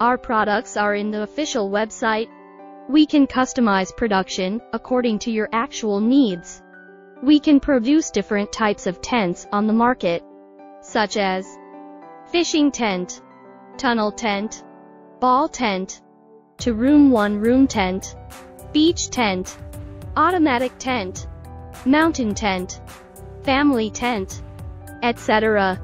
Our products are in the official website. We can customize production according to your actual needs. We can produce different types of tents on the market, such as fishing tent, tunnel tent, ball tent, to room one room tent, beach tent, automatic tent, mountain tent, family tent, etc.